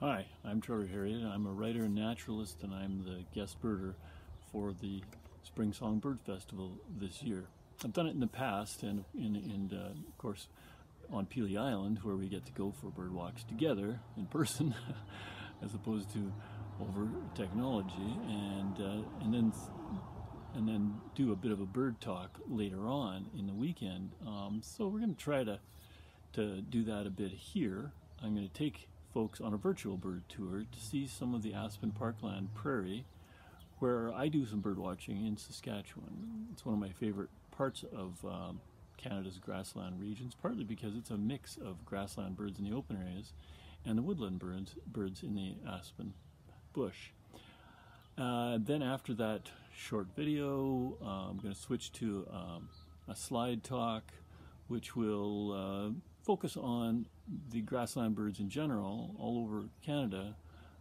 Hi, I'm Trevor Herriot. I'm a writer and naturalist, and I'm the guest birder for the Spring Song Bird Festival this year. I've done it in the past, and in, in uh, of course, on Pelee Island, where we get to go for bird walks together in person, as opposed to over technology, and uh, and then and then do a bit of a bird talk later on in the weekend. Um, so we're going to try to to do that a bit here. I'm going to take folks on a virtual bird tour to see some of the Aspen Parkland Prairie where I do some bird watching in Saskatchewan. It's one of my favorite parts of um, Canada's grassland regions, partly because it's a mix of grassland birds in the open areas and the woodland birds, birds in the aspen bush. Uh, then after that short video, uh, I'm going to switch to um, a slide talk, which will uh, focus on the grassland birds in general all over Canada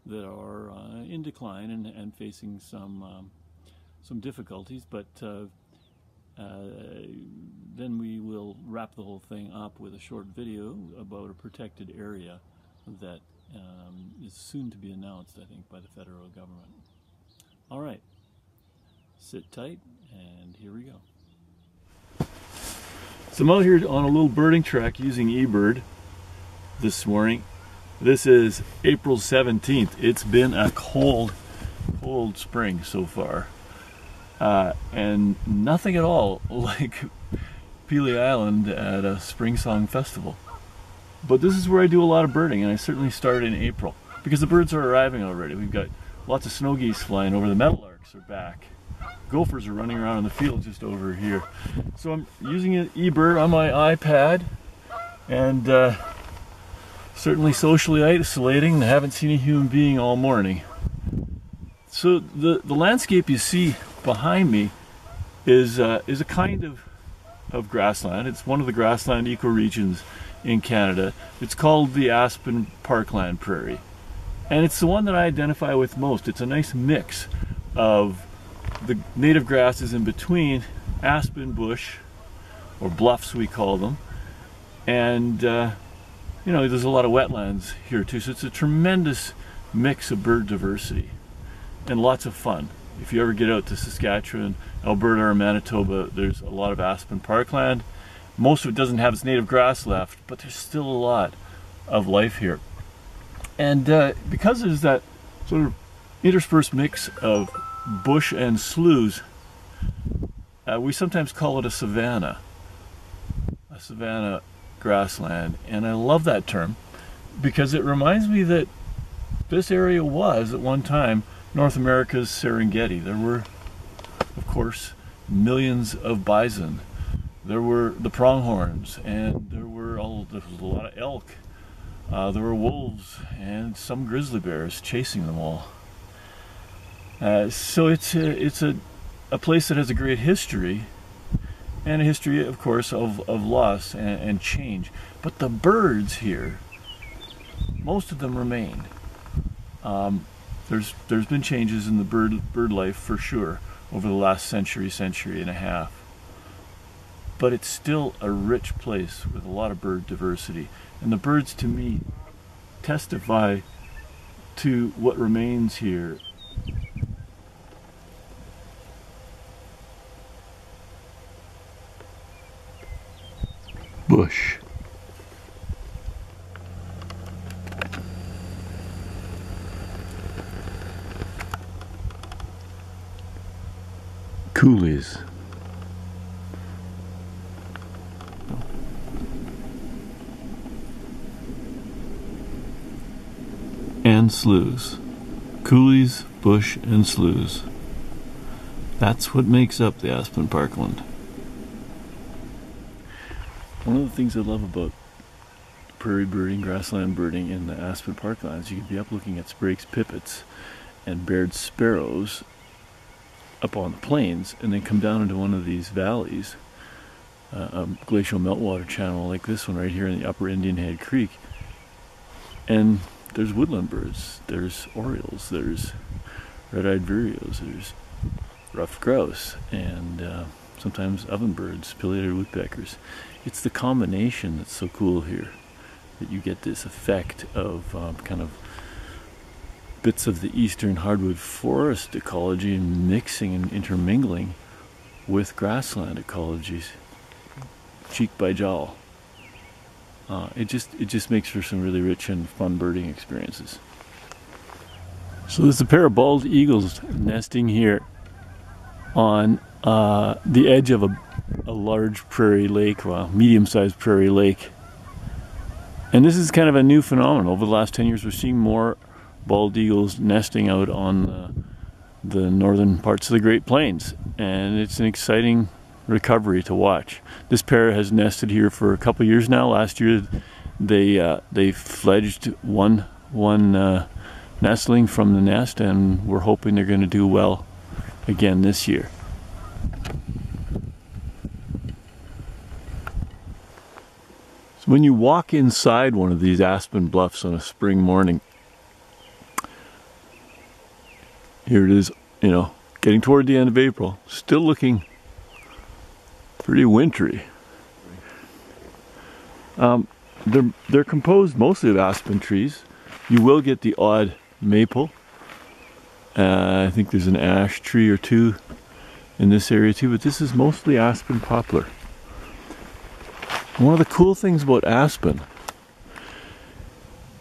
that are uh, in decline and, and facing some um, some difficulties. But uh, uh, then we will wrap the whole thing up with a short video about a protected area that um, is soon to be announced, I think, by the federal government. All right, sit tight, and here we go. So I'm out here on a little birding track using eBird this morning. This is April 17th. It's been a cold, cold spring so far. Uh, and nothing at all like Pelee Island at a Spring Song Festival. But this is where I do a lot of birding, and I certainly started in April because the birds are arriving already. We've got lots of snow geese flying over. The meadowlarks are back gophers are running around in the field just over here. So I'm using an eBird on my iPad and uh, certainly socially isolating. I haven't seen a human being all morning. So the, the landscape you see behind me is, uh, is a kind of, of grassland. It's one of the grassland ecoregions in Canada. It's called the Aspen Parkland Prairie. And it's the one that I identify with most. It's a nice mix of the native grasses in between aspen bush or bluffs we call them and uh, you know there's a lot of wetlands here too so it's a tremendous mix of bird diversity and lots of fun. If you ever get out to Saskatchewan Alberta or Manitoba there's a lot of aspen parkland. Most of it doesn't have its native grass left but there's still a lot of life here. And uh, because there's that sort of interspersed mix of bush and sloughs, uh, we sometimes call it a savanna, a savanna grassland. And I love that term because it reminds me that this area was at one time North America's Serengeti. There were, of course, millions of bison. There were the pronghorns, and there were all, there was a lot of elk. Uh, there were wolves and some grizzly bears chasing them all. Uh, so it's a, it's a, a place that has a great history and a history, of course, of, of loss and, and change. But the birds here, most of them remain. Um, there's there's been changes in the bird bird life for sure over the last century, century and a half. But it's still a rich place with a lot of bird diversity. And the birds to me testify to what remains here bush. Coulees. And sloughs. Coulees, bush, and sloughs. That's what makes up the Aspen Parkland. One of the things I love about prairie birding, grassland birding in the Aspen parklands, you can be up looking at Sprague's pipits and Baird's sparrows up on the plains and then come down into one of these valleys, uh, a glacial meltwater channel like this one right here in the upper Indian Head Creek. And there's woodland birds, there's orioles, there's red-eyed vireos, there's ruffed grouse, and uh, sometimes ovenbirds, pileated woodpeckers. It's the combination that's so cool here, that you get this effect of um, kind of bits of the eastern hardwood forest ecology and mixing and intermingling with grassland ecologies, cheek by jowl. Uh, it just it just makes for some really rich and fun birding experiences. So there's a pair of bald eagles nesting here on uh, the edge of a, a large prairie lake, well, medium-sized prairie lake. And this is kind of a new phenomenon. Over the last 10 years, we're seeing more bald eagles nesting out on the, the northern parts of the Great Plains. And it's an exciting recovery to watch. This pair has nested here for a couple years now. Last year, they uh, they fledged one one uh, nestling from the nest, and we're hoping they're going to do well again this year. So when you walk inside one of these aspen bluffs on a spring morning, here it is, you know, getting toward the end of April, still looking pretty wintry. Um, they're, they're composed mostly of aspen trees. You will get the odd maple. Uh, I think there's an ash tree or two in this area too, but this is mostly aspen poplar. One of the cool things about aspen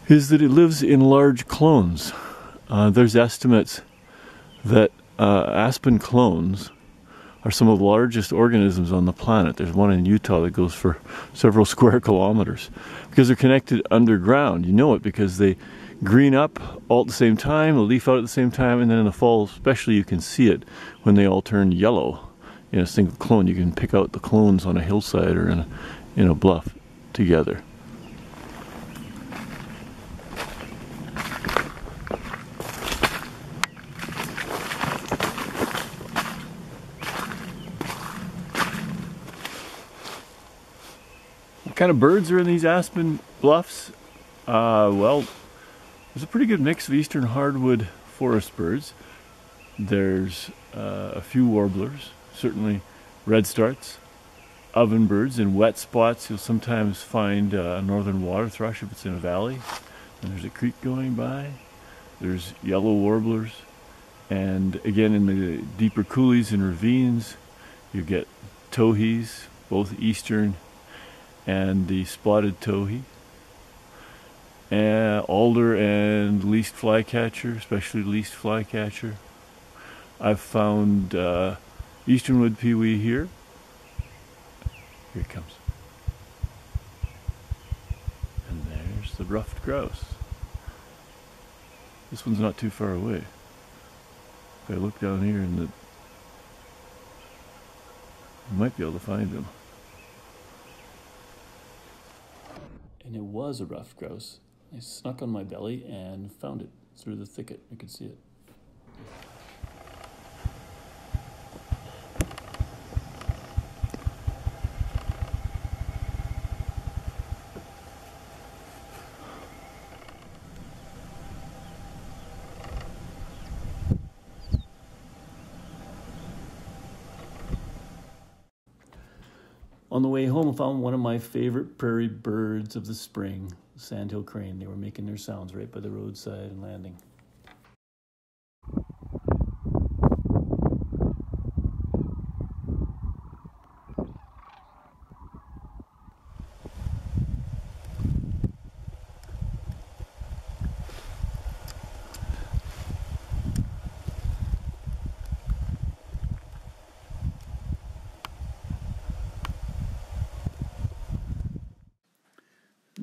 is that it lives in large clones. Uh, there's estimates that uh, aspen clones are some of the largest organisms on the planet. There's one in Utah that goes for several square kilometers because they're connected underground. You know it because they green up all at the same time, the leaf out at the same time, and then in the fall, especially, you can see it when they all turn yellow in a single clone. You can pick out the clones on a hillside or in a, in a bluff together. What kind of birds are in these aspen bluffs? Uh, well, there's a pretty good mix of eastern hardwood forest birds. There's uh, a few warblers, certainly redstarts, ovenbirds. In wet spots, you'll sometimes find uh, a northern water thrush if it's in a valley. And there's a creek going by. There's yellow warblers. And again, in the deeper coulees and ravines, you get towhees, both eastern and the spotted towhee and alder and least flycatcher, especially least flycatcher. I've found uh, easternwood pewee here. Here it comes. And there's the ruffed grouse. This one's not too far away. If I look down here and the you might be able to find him. And it was a ruffed grouse. I snuck on my belly and found it through the thicket. I could see it. Found one of my favorite prairie birds of the spring, sandhill crane. They were making their sounds right by the roadside and landing.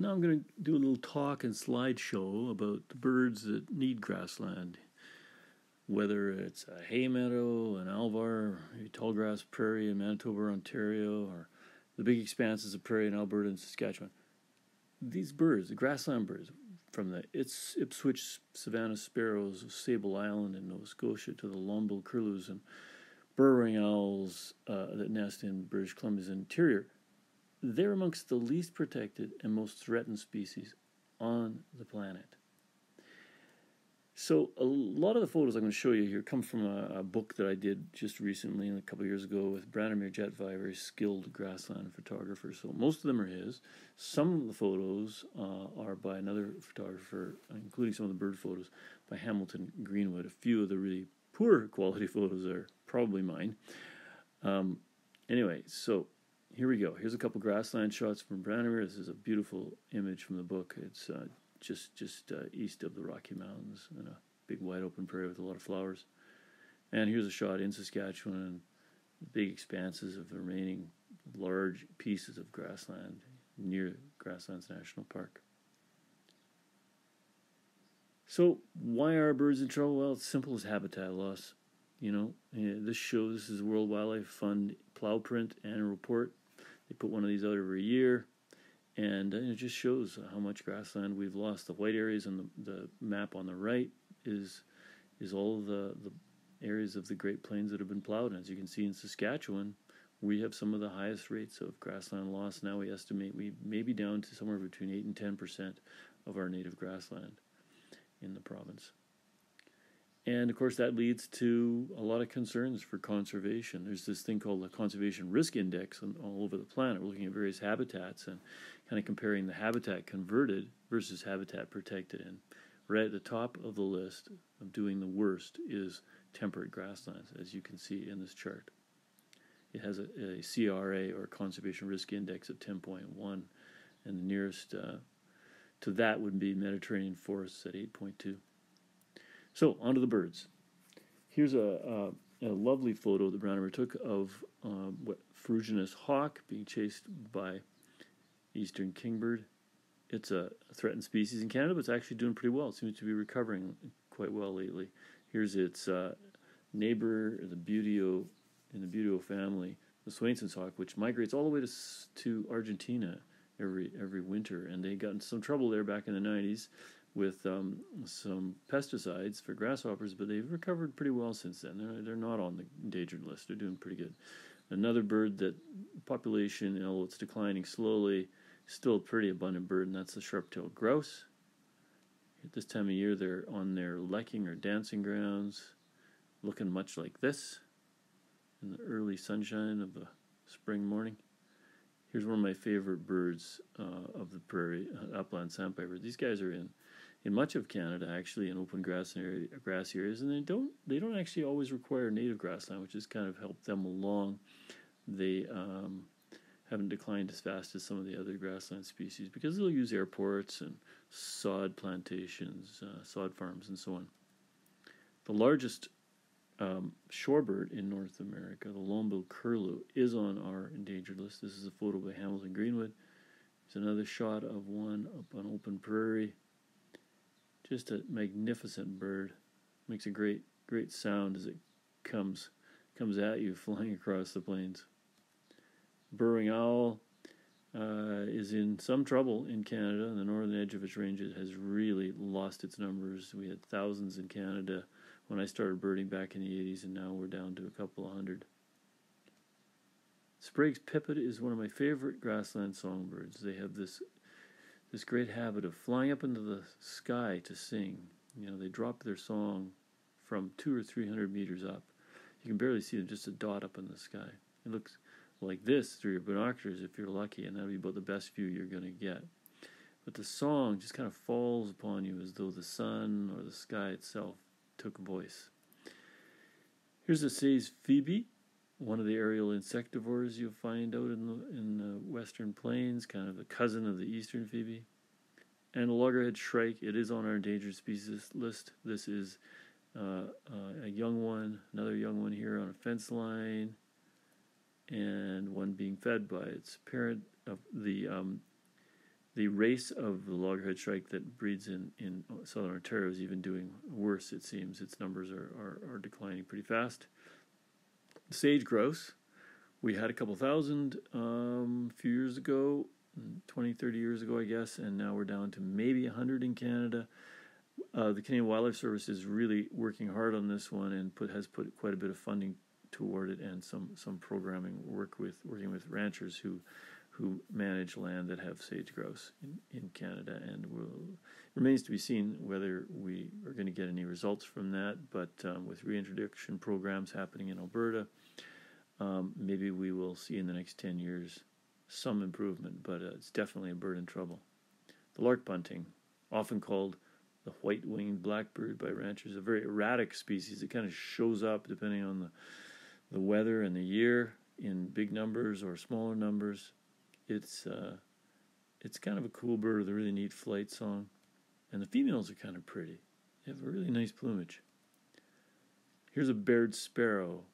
Now I'm going to do a little talk and slideshow about the birds that need grassland. Whether it's a hay meadow, an alvar, tallgrass prairie in Manitoba, Ontario, or the big expanses of prairie in Alberta and Saskatchewan. These birds, the grassland birds, from the Ipswich Savannah sparrows of Sable Island in Nova Scotia to the long-billed curlews and burrowing owls uh, that nest in British Columbia's interior, they're amongst the least protected and most threatened species on the planet. So a lot of the photos I'm going to show you here come from a, a book that I did just recently, a couple years ago, with Branimir Gjetvaj, very skilled grassland photographer. So most of them are his. Some of the photos uh, are by another photographer, including some of the bird photos by Hamilton Greenwood. A few of the really poor quality photos are probably mine. Um, anyway, so here we go. Here's a couple grassland shots from Branimir. This is a beautiful image from the book. It's uh, just just uh, east of the Rocky Mountains in a big wide open prairie with a lot of flowers. And here's a shot in Saskatchewan and big expanses of the remaining large pieces of grassland near Grasslands National Park. So why are birds in trouble? Well, it's simple as habitat loss. You know, this show this is World Wildlife Fund plow print annual report. They put one of these out every year and it just shows how much grassland we've lost. The white areas on the, the map on the right is is all the the areas of the Great Plains that have been plowed. And as you can see in Saskatchewan, we have some of the highest rates of grassland loss. Now we estimate we may be down to somewhere between eight and ten percent of our native grassland in the province. And of course, that leads to a lot of concerns for conservation. There's this thing called the Conservation Risk Index all over the planet. We're looking at various habitats and kind of comparing the habitat converted versus habitat protected. And right at the top of the list of doing the worst is temperate grasslands, as you can see in this chart. It has a, a CRA or Conservation Risk Index of 10.1, and the nearest uh, to that would be Mediterranean forests at 8.2. So, on to the birds. Here's a, a, a lovely photo that Branimir took of um, what ferruginous hawk being chased by eastern kingbird. It's a threatened species in Canada, but it's actually doing pretty well. It seems to be recovering quite well lately. Here's its uh, neighbor, the buteo, in the buteo family, the Swainson's hawk, which migrates all the way to to Argentina every every winter, and they got in some trouble there back in the 90s with um, some pesticides for grasshoppers, but they've recovered pretty well since then. They're, they're not on the endangered list. They're doing pretty good. Another bird that population, although it's declining slowly, still a pretty abundant bird, and that's the sharp-tailed grouse. At this time of year, they're on their lekking or dancing grounds, looking much like this in the early sunshine of a spring morning. Here's one of my favorite birds uh, of the prairie, uh, upland sandpiper. These guys are in in much of Canada, actually, in open grass area, grass areas, and they don't they don't actually always require native grassland, which has kind of helped them along. They um, haven't declined as fast as some of the other grassland species because they'll use airports and sod plantations, uh, sod farms, and so on. The largest um, shorebird in North America, the long-billed curlew, is on our endangered list. This is a photo by Hamilton Greenwood. It's another shot of one up on open prairie just a magnificent bird. Makes a great great sound as it comes comes at you flying across the plains. Burrowing owl uh, is in some trouble in Canada. The northern edge of its range has really lost its numbers. We had thousands in Canada when I started birding back in the 80s, and now we're down to a couple of hundred. Sprague's pipit is one of my favorite grassland songbirds. They have this this great habit of flying up into the sky to sing. You know, they drop their song from two or three hundred meters up. You can barely see them, just a dot up in the sky. It looks like this through your binoculars if you're lucky, and that'll be about the best view you're going to get. But the song just kind of falls upon you as though the sun or the sky itself took voice. Here's a Say's phoebe one of the aerial insectivores you'll find out in the in the western plains, kind of a cousin of the eastern phoebe. And the loggerhead shrike, it is on our endangered species list. This is uh, uh, a young one, another young one here on a fence line, and one being fed by its parent. Of the um, the race of the loggerhead shrike that breeds in, in southern Ontario is even doing worse. It seems its numbers are, are, are declining pretty fast sage grouse. We had a couple thousand um, a few years ago, 20, 30 years ago, I guess, and now we're down to maybe 100 in Canada. Uh, the Canadian Wildlife Service is really working hard on this one and put, has put quite a bit of funding toward it and some, some programming work with working with ranchers who who manage land that have sage grouse in, in Canada, and will, remains to be seen whether we are going to get any results from that. But um, with reintroduction programs happening in Alberta, um, maybe we will see in the next 10 years some improvement, but uh, it's definitely a bird in trouble. The lark bunting, often called the white winged blackbird by ranchers, a very erratic species. It kind of shows up depending on the, the weather and the year in big numbers or smaller numbers it's uh, it's kind of a cool bird with a really neat flight song, and the females are kind of pretty. They have a really nice plumage. Here's a Baird sparrow,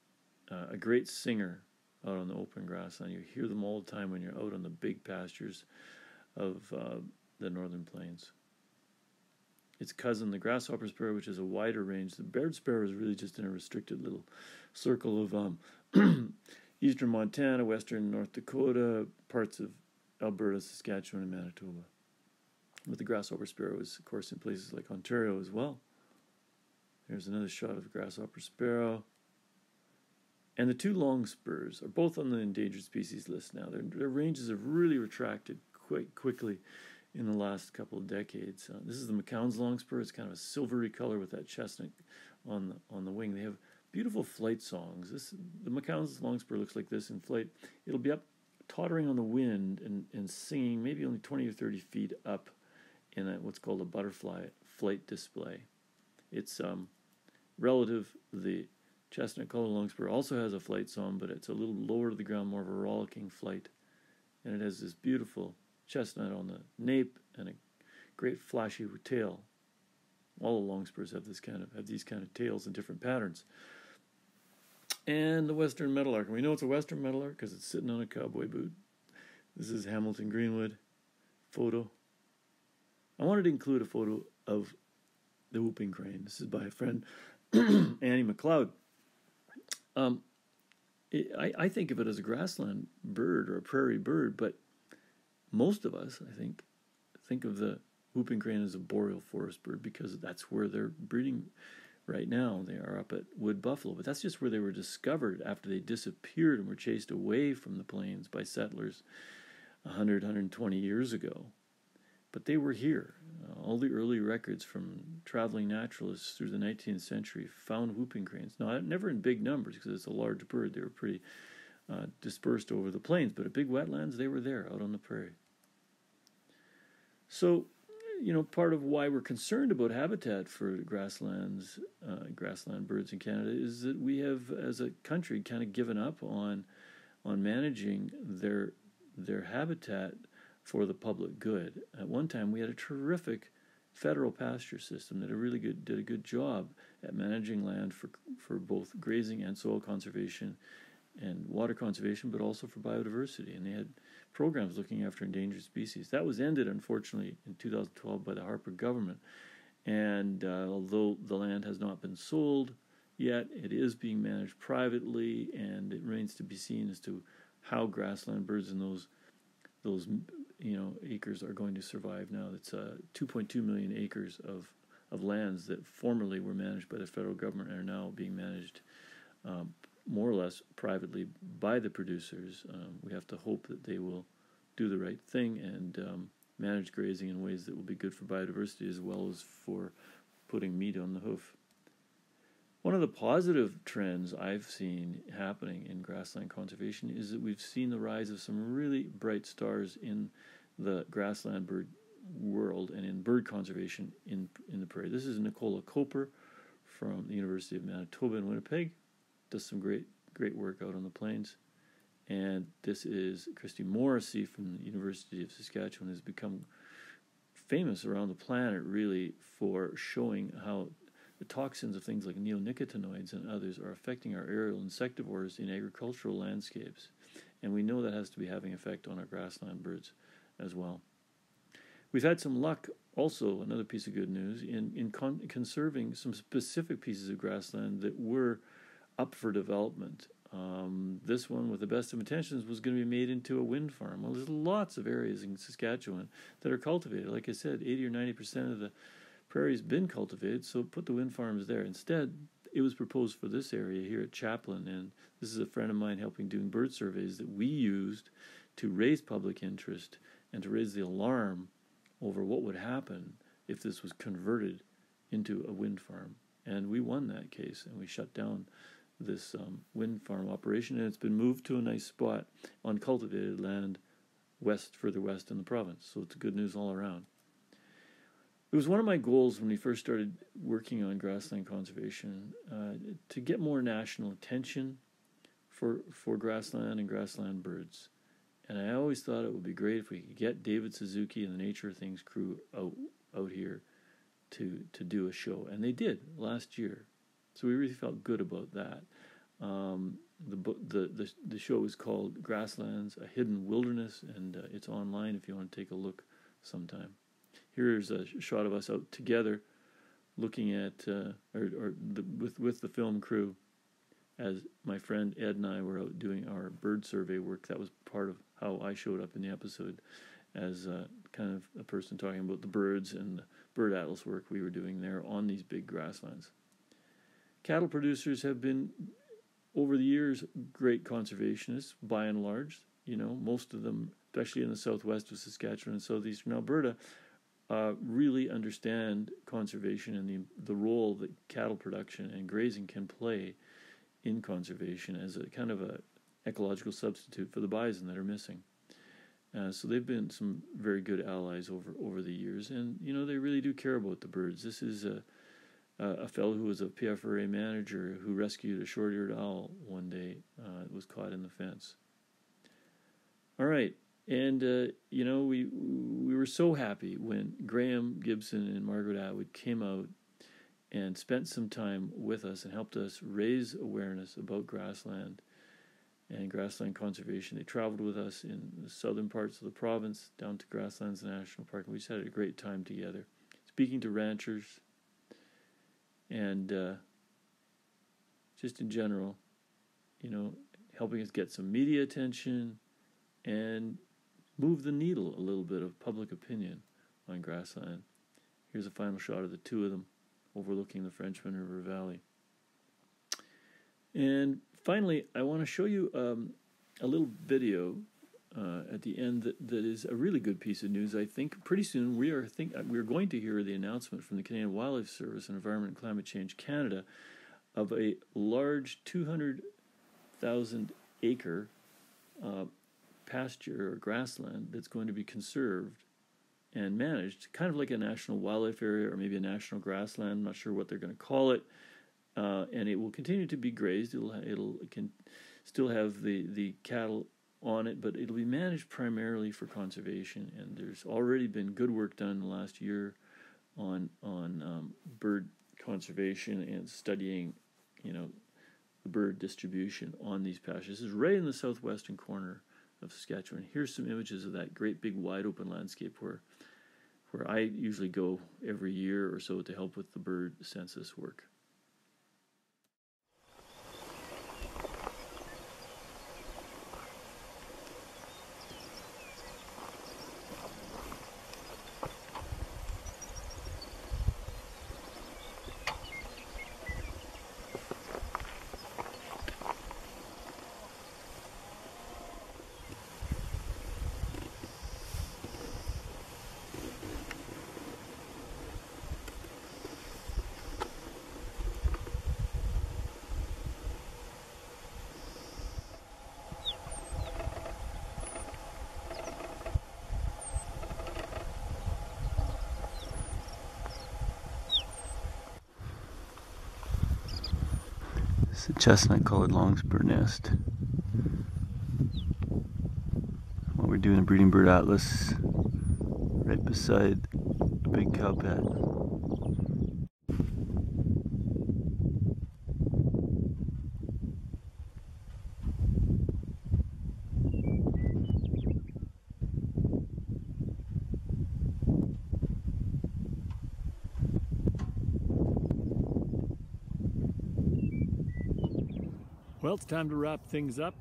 uh, a great singer out on the open grassland. You hear them all the time when you're out on the big pastures of uh, the northern plains. Its cousin, the grasshopper sparrow, which is a wider range. The Baird sparrow is really just in a restricted little circle of um, eastern Montana, western North Dakota, parts of Alberta, Saskatchewan, and Manitoba. But the grasshopper sparrow is, of course, in places like Ontario as well. There's another shot of grasshopper sparrow. And the two long spurs are both on the endangered species list now. Their, their ranges have really retracted quite quickly in the last couple of decades. Uh, this is the McCown's longspur. It's kind of a silvery color with that chestnut on the, on the wing. They have beautiful flight songs. This the McCown's longspur looks like this in flight. It'll be up tottering on the wind and, and singing maybe only 20 or 30 feet up in a, what's called a butterfly flight display. It's um, relative the chestnut color longspur also has a flight song, but it's a little lower to the ground, more of a rollicking flight, and it has this beautiful chestnut on the nape and a great flashy tail. All the longspurs have this kind of have these kind of tails in different patterns and the Western Meadowlark. And we know it's a Western Meadowlark because it's sitting on a cowboy boot. This is Hamilton Greenwood photo. I wanted to include a photo of the whooping crane. This is by a friend, Annie McLeod. Um, it, I, I think of it as a grassland bird or a prairie bird, but most of us, I think, think of the whooping crane as a boreal forest bird because that's where they're breeding right now. They are up at Wood Buffalo, but that's just where they were discovered after they disappeared and were chased away from the plains by settlers 100, 120 years ago. But they were here. Uh, all the early records from traveling naturalists through the 19th century found whooping cranes. Now, never in big numbers because it's a large bird. They were pretty uh, dispersed over the plains, but at big wetlands, they were there out on the prairie. So you know, part of why we're concerned about habitat for grasslands, uh, grassland birds in Canada is that we have, as a country, kind of given up on on managing their their habitat for the public good. At one time, we had a terrific federal pasture system that a really good did a good job at managing land for for both grazing and soil conservation and water conservation, but also for biodiversity. And they had programs looking after endangered species. That was ended, unfortunately, in 2012 by the Harper government. And uh, although the land has not been sold yet, it is being managed privately, and it remains to be seen as to how grassland birds and those those you know acres are going to survive now. It's uh, 2.2 million acres of of lands that formerly were managed by the federal government are now being managed um, more or less privately by the producers. Um, we have to hope that they will do the right thing and um, manage grazing in ways that will be good for biodiversity as well as for putting meat on the hoof. One of the positive trends I've seen happening in grassland conservation is that we've seen the rise of some really bright stars in the grassland bird world and in bird conservation in in the prairie. This is Nicola Koper from the University of Manitoba in Winnipeg does some great great work out on the plains. And this is Christy Morrissey from the University of Saskatchewan has become famous around the planet really for showing how the toxins of things like neonicotinoids and others are affecting our aerial insectivores in agricultural landscapes. And we know that has to be having effect on our grassland birds as well. We've had some luck also, another piece of good news, in, in con- conserving some specific pieces of grassland that were up for development. Um, this one, with the best of intentions, was going to be made into a wind farm. Well, there's lots of areas in Saskatchewan that are cultivated. Like I said, 80 or 90 percent of the prairie's been cultivated, so put the wind farms there. Instead, it was proposed for this area here at Chaplin, and this is a friend of mine helping doing bird surveys that we used to raise public interest and to raise the alarm over what would happen if this was converted into a wind farm. And we won that case and we shut down this um, wind farm operation and it's been moved to a nice spot on cultivated land west, further west in the province. So it's good news all around. It was one of my goals when we first started working on grassland conservation uh, to get more national attention for for grassland and grassland birds. And I always thought it would be great if we could get David Suzuki and the Nature of Things crew out out here to to do a show, and they did last year. So we really felt good about that. Um, the, the the the show is called Grasslands: A Hidden Wilderness, and uh, it's online if you want to take a look sometime. Here's a shot of us out together, looking at uh, or, or the, with with the film crew, as my friend Ed and I were out doing our bird survey work. That was part of how I showed up in the episode, as uh, kind of a person talking about the birds and the bird atlas work we were doing there on these big grasslands. Cattle producers have been, over the years, great conservationists by and large. You know, most of them, especially in the southwest of Saskatchewan and southeastern Alberta, uh, really understand conservation and the the role that cattle production and grazing can play in conservation as a kind of a ecological substitute for the bison that are missing. Uh, so they've been some very good allies over over the years, and you know they really do care about the birds. This is a a fellow who was a PFRA manager who rescued a short-eared owl one day. Uh, was caught in the fence. All right, and uh, you know, we we were so happy when Graeme Gibson and Margaret Atwood came out and spent some time with us and helped us raise awareness about grassland and grassland conservation. They traveled with us in the southern parts of the province down to Grasslands National Park, and we just had a great time together, speaking to ranchers and uh, just in general, you know, helping us get some media attention and move the needle a little bit of public opinion on grassland. Here's a final shot of the two of them overlooking the Frenchman River Valley. And finally, I want to show you um, a little video uh, at the end that, that is a really good piece of news. I think pretty soon we are think we're going to hear the announcement from the Canadian Wildlife Service and Environment and Climate Change Canada of a large 200,000 acre uh, pasture or grassland that's going to be conserved and managed, kind of like a national wildlife area or maybe a national grassland. I'm not sure what they're going to call it. Uh, and it will continue to be grazed. It'll it'll it can still have the, the cattle on it, but it'll be managed primarily for conservation. And there's already been good work done in the last year on on um, bird conservation and studying, you know, the bird distribution on these pastures. This is right in the southwestern corner of Saskatchewan. Here's some images of that great big wide open landscape where where I usually go every year or so to help with the bird census work. It's a chestnut colored longspur nest. While we're doing a breeding bird atlas right beside a big cow. Well, it's time to wrap things up.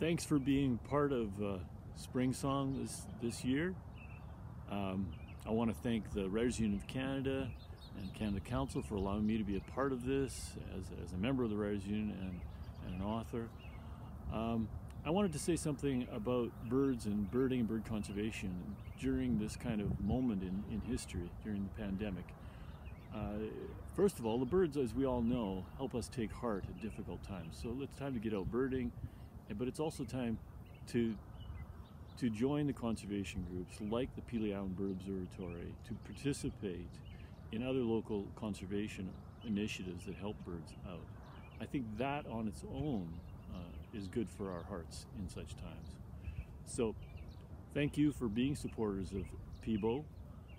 Thanks for being part of uh, Spring Song this, this year. Um, I want to thank the Writers Union of Canada and Canada Council for allowing me to be a part of this as, as a member of the Writers Union and, and an author. Um, I wanted to say something about birds and birding and bird conservation during this kind of moment in, in history, during the pandemic. Uh, first of all, the birds, as we all know, help us take heart at difficult times. So it's time to get out birding, but it's also time to to join the conservation groups like the Pelee Island Bird Observatory, to participate in other local conservation initiatives that help birds out. I think that on its own uh, is good for our hearts in such times. So, thank you for being supporters of PIBO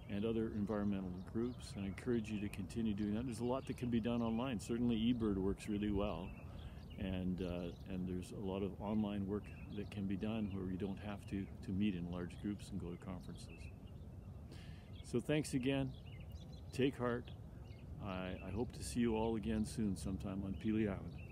and other environmental groups, and I encourage you to continue doing that. There's a lot that can be done online. Certainly, eBird works really well, and uh, and there's a lot of online work that can be done where you don't have to to meet in large groups and go to conferences. So, thanks again. Take heart. I, I hope to see you all again soon, sometime on Pelee Island.